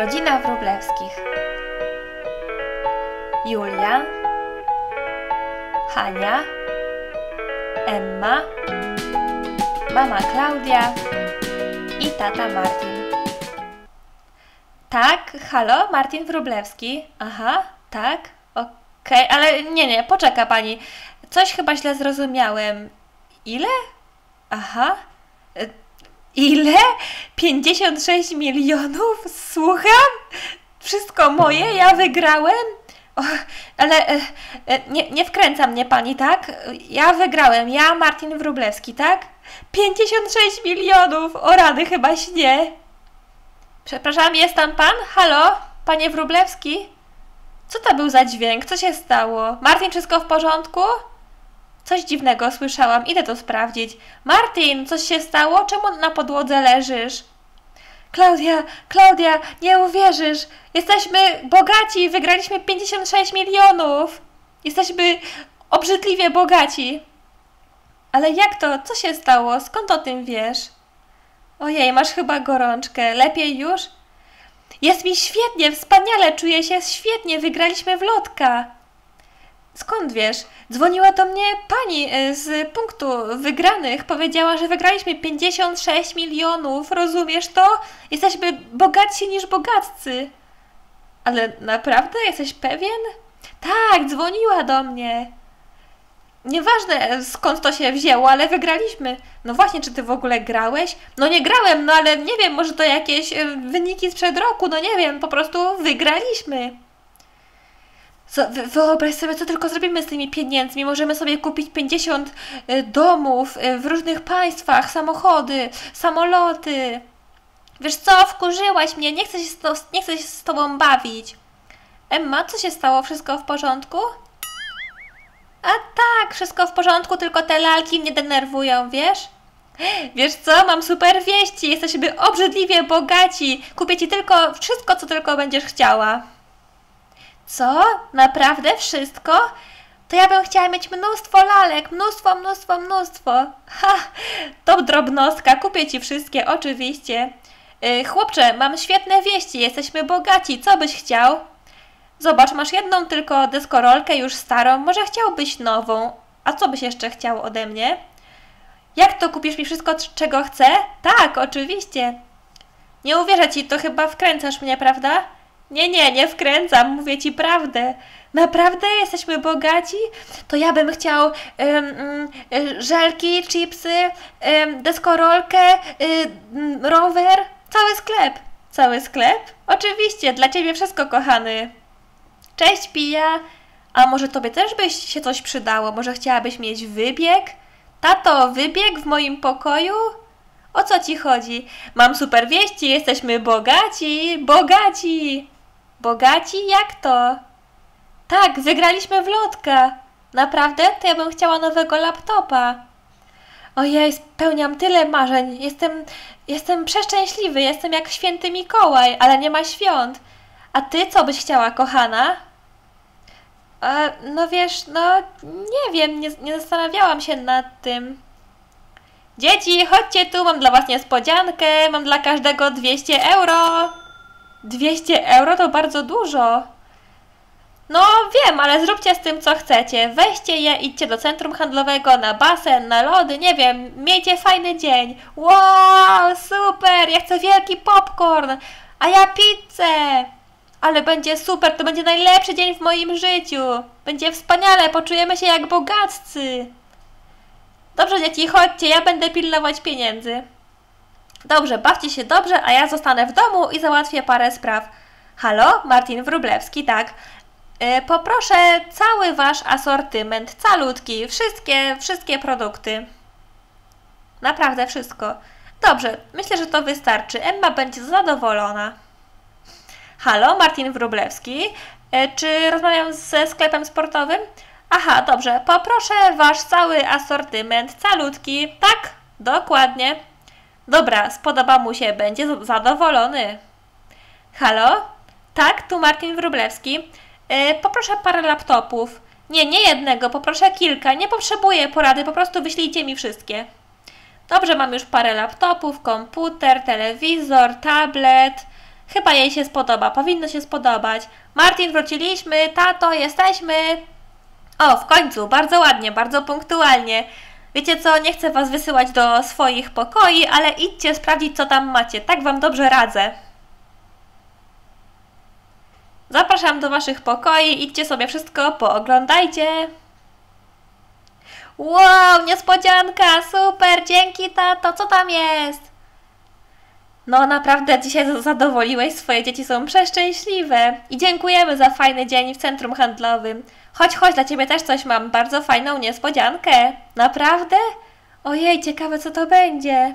Rodzina Wróblewskich. Julia, Hania, Emma, mama Klaudia i tata Martin. Tak, halo, Martin Wróblewski. Aha, tak, okej, ale nie, nie, poczeka pani. Coś chyba źle zrozumiałem. Ile? Aha. Ile? 56 milionów? Słucham? Wszystko moje? Ja wygrałem? Ale e, e, nie, nie wkręca mnie pani, tak? Ja wygrałem, ja Martin Wróblewski, tak? 56 milionów! O rady, chyba śnie. Przepraszam, jest tam pan? Halo? Panie Wróblewski? Co to był za dźwięk? Co się stało? Martin, wszystko w porządku? Coś dziwnego słyszałam, idę to sprawdzić. Martin, coś się stało? Czemu na podłodze leżysz? Klaudia, Klaudia, nie uwierzysz! Jesteśmy bogaci! Wygraliśmy 56 milionów! Jesteśmy obrzydliwie bogaci! Ale jak to? Co się stało? Skąd o tym wiesz? Ojej, masz chyba gorączkę. Lepiej już? Jest mi świetnie, wspaniale, czuję się świetnie, wygraliśmy w lotka. Skąd wiesz? Dzwoniła do mnie pani y, z punktu wygranych. Powiedziała, że wygraliśmy 56 milionów. Rozumiesz to? Jesteśmy bogatsi niż bogaccy. Ale naprawdę jesteś pewien? Tak, dzwoniła do mnie. Nieważne skąd to się wzięło, ale wygraliśmy. No właśnie, czy ty w ogóle grałeś? No nie grałem, no ale nie wiem, może to jakieś y, wyniki sprzed roku, no nie wiem, po prostu wygraliśmy. Wyobraź sobie, co tylko zrobimy z tymi pieniędzmi. Możemy sobie kupić 50 y, domów y, w różnych państwach, samochody, samoloty. Wiesz co, wkurzyłaś mnie, nie chcę się z, to, nie chcę się z tobą bawić. Emma, co się stało? Wszystko w porządku? A tak, wszystko w porządku, tylko te lalki mnie denerwują, wiesz? Wiesz co, mam super wieści, jesteśmy obrzydliwie bogaci. Kupię ci tylko wszystko, co tylko będziesz chciała. Co? Naprawdę wszystko? To ja bym chciała mieć mnóstwo lalek, mnóstwo, mnóstwo, mnóstwo. Ha, to drobnostka, kupię ci wszystkie, oczywiście. Yy, chłopcze, mam świetne wieści, jesteśmy bogaci, co byś chciał? Zobacz, masz jedną tylko deskorolkę, już starą, może chciałbyś nową. A co byś jeszcze chciał ode mnie? Jak to kupisz mi wszystko, czego chcę? Tak, oczywiście. Nie uwierzę ci, to chyba wkręcasz mnie, prawda? Nie, nie, nie wkręcam, mówię ci prawdę. Naprawdę jesteśmy bogaci? To ja bym chciał um, um, żelki, chipsy, um, deskorolkę, um, rower, cały sklep. Cały sklep? Oczywiście, dla ciebie wszystko, kochany. Cześć, Pija. A może tobie też byś się coś przydało? Może chciałabyś mieć wybieg? Tato, wybieg w moim pokoju? O co ci chodzi? Mam super wieści, jesteśmy bogaci, bogaci. Bogaci? Jak to? Tak, wygraliśmy w lotka. Naprawdę? To ja bym chciała nowego laptopa. Ojej, spełniam tyle marzeń. Jestem, jestem przeszczęśliwy, jestem jak święty Mikołaj, ale nie ma świąt. A ty co byś chciała, kochana? E, no wiesz, no nie wiem, nie, nie zastanawiałam się nad tym. Dzieci, chodźcie tu, mam dla was niespodziankę, mam dla każdego 200 euro. 200 euro to bardzo dużo. No wiem, ale zróbcie z tym co chcecie. Weźcie je, idźcie do centrum handlowego, na basen, na lody, nie wiem, miejcie fajny dzień. Wow, super, ja chcę wielki popcorn, a ja pizzę. Ale będzie super, to będzie najlepszy dzień w moim życiu. Będzie wspaniale, poczujemy się jak bogaccy. Dobrze dzieci, chodźcie, ja będę pilnować pieniędzy. Dobrze, bawcie się dobrze, a ja zostanę w domu i załatwię parę spraw. Halo? Martin Wróblewski, tak. Yy, poproszę cały Wasz asortyment, calutki, wszystkie, wszystkie produkty. Naprawdę wszystko. Dobrze, myślę, że to wystarczy. Emma będzie zadowolona. Halo, Martin Wróblewski. Yy, czy rozmawiam ze sklepem sportowym? Aha, dobrze. Poproszę Wasz cały asortyment, calutki. Tak, dokładnie. Dobra, spodoba mu się, będzie zadowolony. Halo? Tak, tu Martin Wróblewski. Yy, poproszę parę laptopów. Nie, nie jednego, poproszę kilka. Nie potrzebuję porady, po prostu wyślijcie mi wszystkie. Dobrze, mam już parę laptopów, komputer, telewizor, tablet. Chyba jej się spodoba, powinno się spodobać. Martin, wróciliśmy, tato, jesteśmy. O, w końcu, bardzo ładnie, bardzo punktualnie. Wiecie co, nie chcę was wysyłać do swoich pokoi, ale idźcie sprawdzić, co tam macie. Tak wam dobrze radzę. Zapraszam do waszych pokoi, idźcie sobie wszystko, pooglądajcie. Wow, niespodzianka, super, dzięki tato, co tam jest? No naprawdę dzisiaj zadowoliłeś, swoje dzieci są przeszczęśliwe. I dziękujemy za fajny dzień w centrum handlowym. Chodź, chodź, dla ciebie też coś mam, bardzo fajną niespodziankę. Naprawdę? Ojej, ciekawe co to będzie.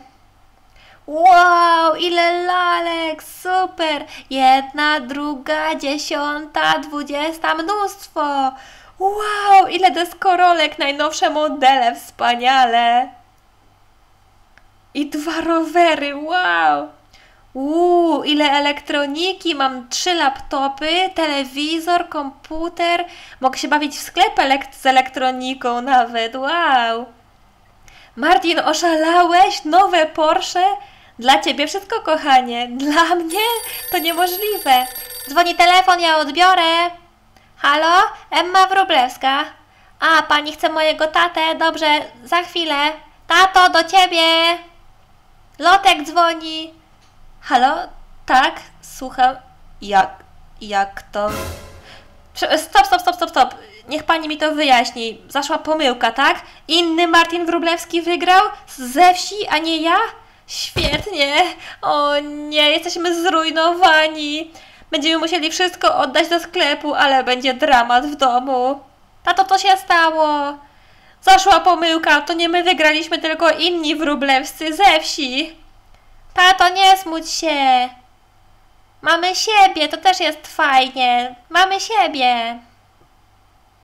Wow, ile lalek, super! Jedna, druga, dziesiąta, dwudziesta, mnóstwo! Wow, ile deskorolek, najnowsze modele, wspaniale! I dwa rowery, wow! Uuu, ile elektroniki, mam trzy laptopy, telewizor, komputer, mogę się bawić w sklepie elek- z elektroniką nawet, wow! Martin, oszalałeś? Nowe Porsche? Dla ciebie wszystko, kochanie. Dla mnie? To niemożliwe. Dzwoni telefon, ja odbiorę. Halo? Emma Wróblewska. A, pani chce mojego tatę? Dobrze, za chwilę. Tato, do ciebie. Lotek dzwoni. Halo? Tak? Słucham. Jak? Jak to? Stop, stop, stop, stop, stop. Niech pani mi to wyjaśni. Zaszła pomyłka, tak? Inny Martin Wróblewski wygrał? Ze wsi, a nie ja? Świetnie. O nie, jesteśmy zrujnowani. Będziemy musieli wszystko oddać do sklepu, ale będzie dramat w domu. Tato, co się stało? Zaszła pomyłka, to nie my wygraliśmy, tylko inni wróblewscy ze wsi. Tato, nie smuć się. Mamy siebie, to też jest fajnie. Mamy siebie.